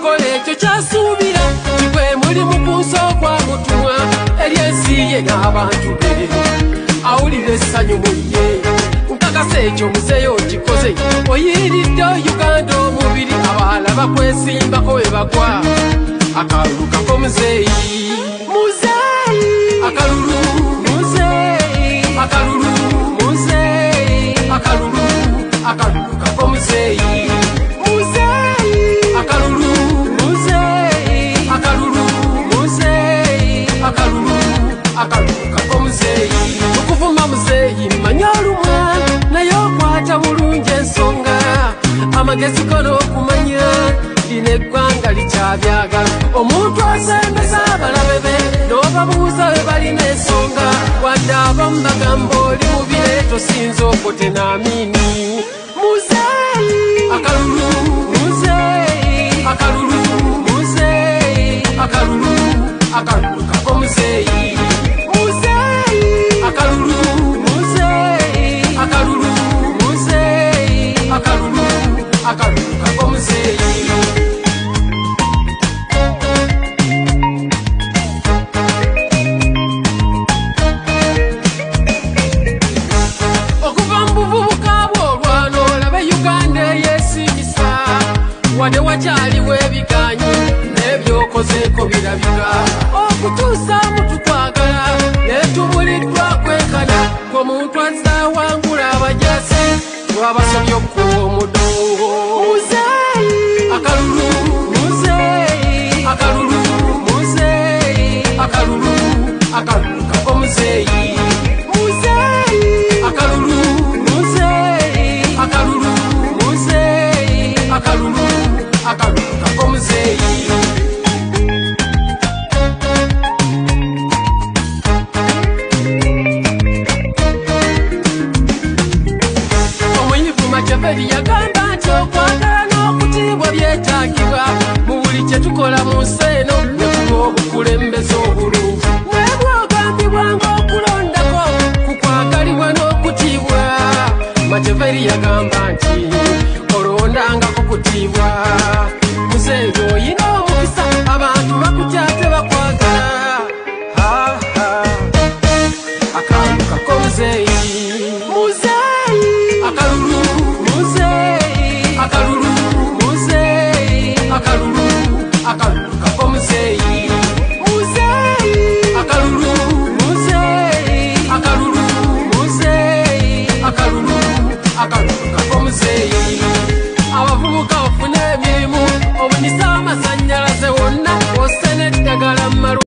akola ekyo kyasuubira. Kigwe mulimu ku nsi ogwamutumwa eri ensi ye n'abantu be. Awulira essanyu mu ye nkakasa ekyo muzeeyi ogikoze oyiiridde uganda omubiri abalala bakwesimbako we bagwa akalulu kako muzeeyi amagezi gona okumanya lina eggwanga likyabyagala omuntu asembeza abalabe be n'obabuuza we balina ensonga wadde abamu bagamba oli mubire tosinza okote naamini n'ebyokozeeko birabika okutuusa mutukwagala netubuliddwa kwekana kwomuntu azawangula abajasi lwabasobye okkuba omudongo muzeeyi. Akalulu. Muzeeyi. Akalulu. Muzeeyi. Akalulu. Akalulu kako muzeeyi muzeeyi. Akalulu. Muzeeyi. Akalulu. Muzeeyi. Akalulu. Akalulu museveni yagamba nti okwagala n'okutiibwa byetaagibwa. Mu buli kye tukola mu nsi eno nekuba obukulembeze obulungi webwa ogambibwa ng'okulondako kukwagalibwa n'okutiibwa. Mateveri yagamba nti olondangako kutiibwa. Museevi